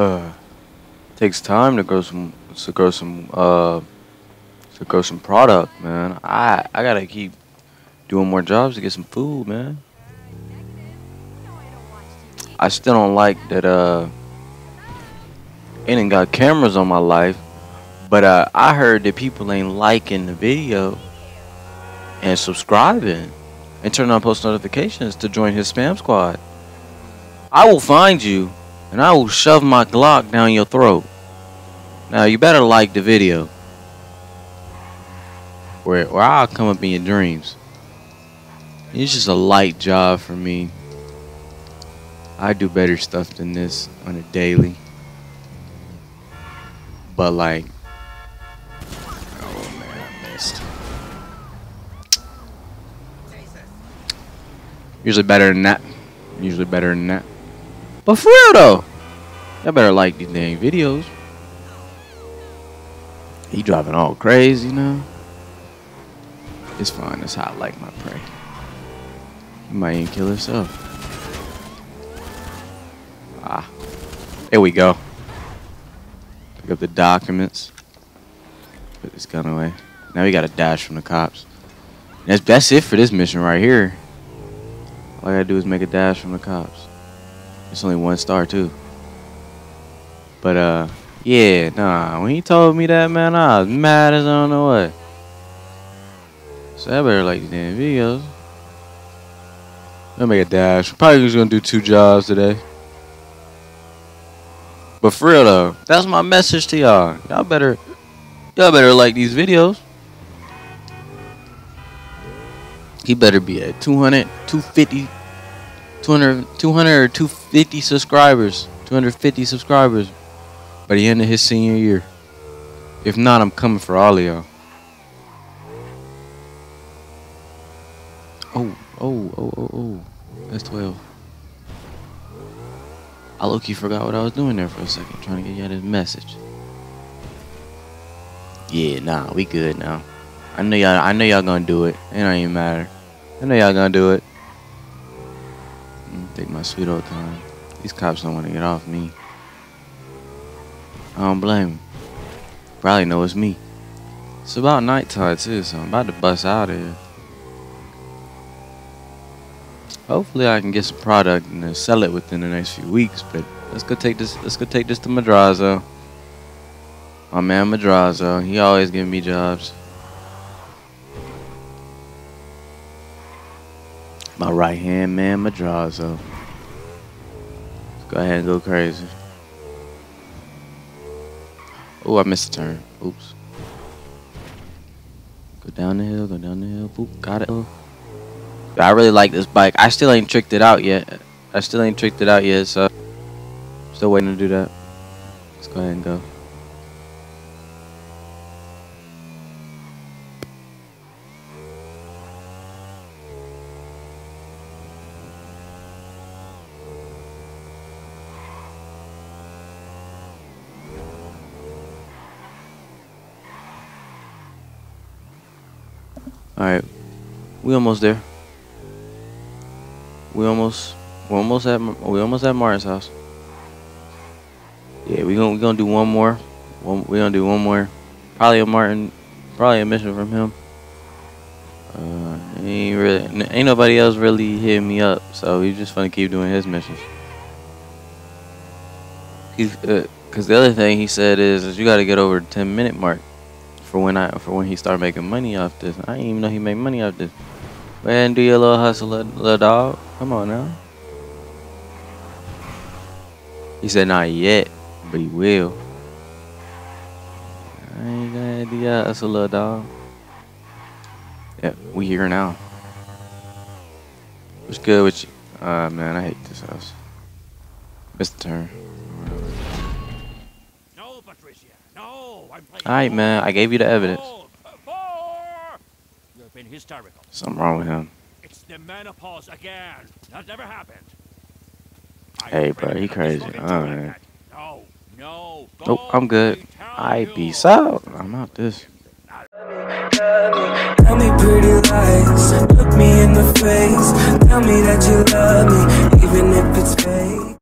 uh takes time to grow some to grow some uh to grow some product, man. I I gotta keep doing more jobs to get some food, man. I still don't like that uh ain't got cameras on my life, but uh I heard that people ain't liking the video and subscribing and turning on post notifications to join his spam squad. I will find you and I will shove my Glock down your throat. Now you better like the video. Or, or I'll come up in your dreams. It's just a light job for me. I do better stuff than this on a daily. But like Oh man, I missed. Usually better than that. Usually better than that. But for real though, y'all better like these dang videos. He driving all crazy now. It's fine. That's how I like my prey. He might even kill himself. Ah. There we go. Pick up the documents. Put this gun away. Now we got a dash from the cops. That's that's it for this mission right here. All I gotta do is make a dash from the cops. It's only one star too. But uh yeah, nah, when he told me that man, I was mad as I don't know what. So I better like these damn videos. I'll make a dash. Probably just gonna do two jobs today. But for real though, that's my message to y'all. Y'all better y'all better like these videos. He better be at 200, 250, 200, 200 or 250 subscribers. 250 subscribers by the end of his senior year. If not, I'm coming for all of y'all. Oh, oh, oh, oh, oh. That's 12. I low key forgot what I was doing there for a second, trying to get y'all this message. Yeah, nah, we good now. I know y'all I know y'all gonna do it. It don't even matter. I know y'all gonna do it. Take my sweet old time. These cops don't want to get off me. I don't blame 'em. Probably know it's me. It's about night nighttime too, so I'm about to bust out of here. Hopefully I can get some product and then sell it within the next few weeks. But let's go take this. Let's go take this to Madrazo. My man Madrazo. He always giving me jobs. My right hand man Madrazo. Let's go ahead and go crazy. Oh, I missed a turn. Oops. Go down the hill, go down the hill. Boop, got it. I really like this bike. I still ain't tricked it out yet. I still ain't tricked it out yet, so still waiting to do that. Let's go ahead and go. All right, we almost there. We almost, we almost at, we almost at Martin's house. Yeah, we gonna we gonna do one more. One, we gonna do one more. Probably a Martin, probably a mission from him. Uh, ain't really, ain't nobody else really hitting me up, so he's just gonna keep doing his missions. He's, uh, cause the other thing he said is, is you gotta get over the 10 minute mark for when I, for when he started making money off this. I didn't even know he made money off this. And do your little hustle, little, dog. Come on now. He said not yet, but he will. I ain't gonna do hustle, little dog. Yeah, we here now. What's good with you? Uh, man, I hate this house. Missed the turn. No, Patricia. No, I'm playing. Alright, man, I gave you the evidence. Four. Four. You've been hysterical. Something wrong with him. It's the menopause again. That never happened. Hey, bro, he crazy. look into Alright. No, no. Nope, I'm good. I you. peace out. I'm out this. Tell me pretty lies, look me in the face. Tell me that you love me, even if it's fake.